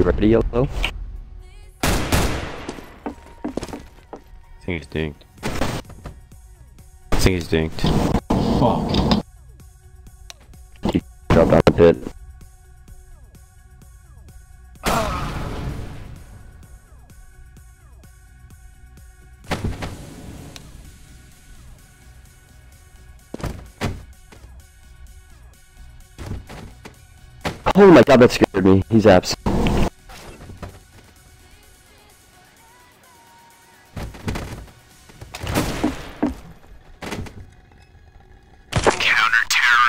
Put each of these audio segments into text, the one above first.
You ready, Yellow? I think he's dinked. I think he's dinked. Fuck. Drop down the pit. Oh my god, that scared me. He's apps.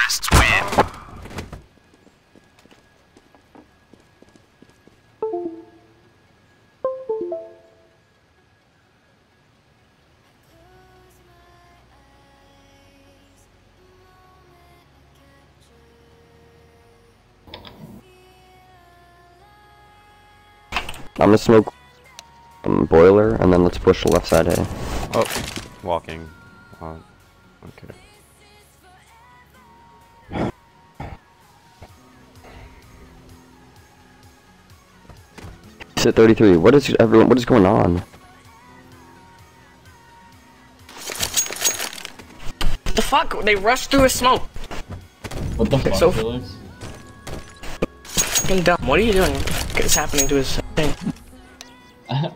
Counter-terrorists win. I'm gonna smoke um, boiler and then let's push the left side A. Oh, walking. Uh, okay. He's at 33. What is everyone? What is going on? What The fuck? They rushed through a smoke. What the fuck, So- Felix? Fucking dumb. What are you doing? What is happening to his thing?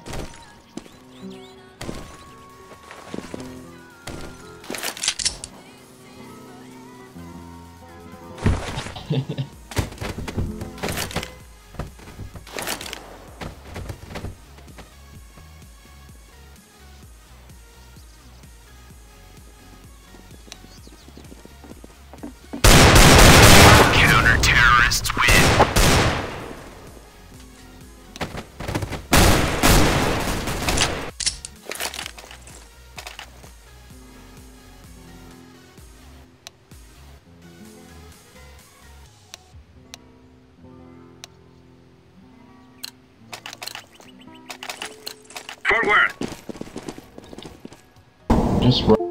Fort Worth. Just.